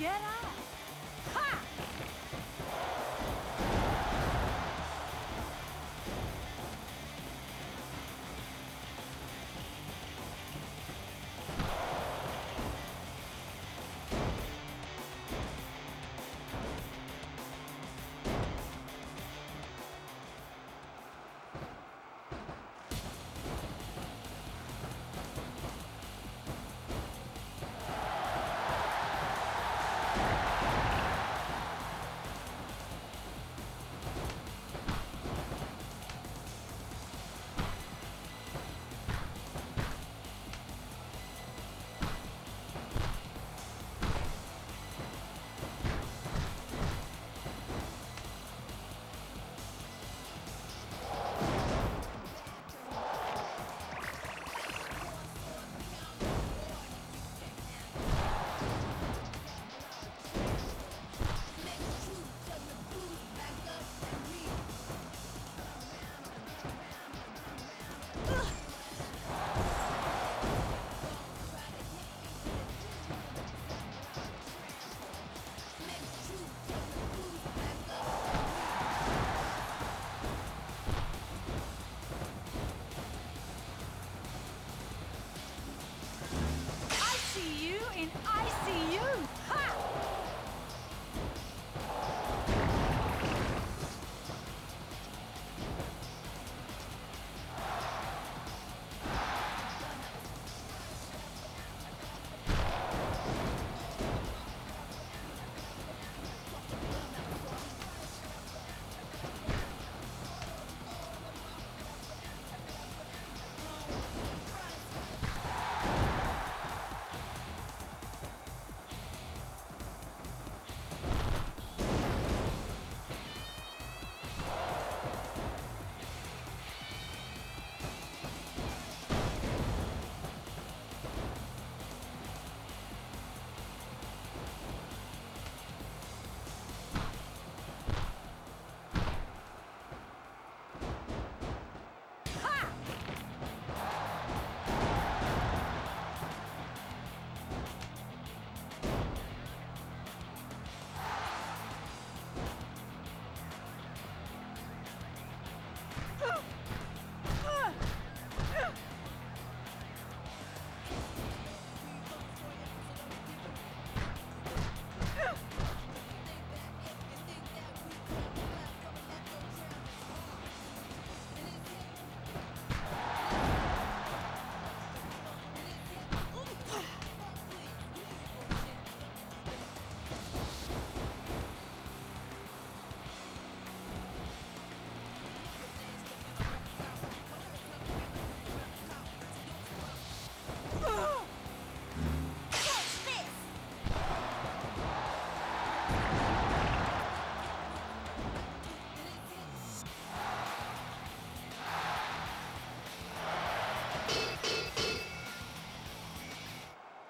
Jedi! Ha!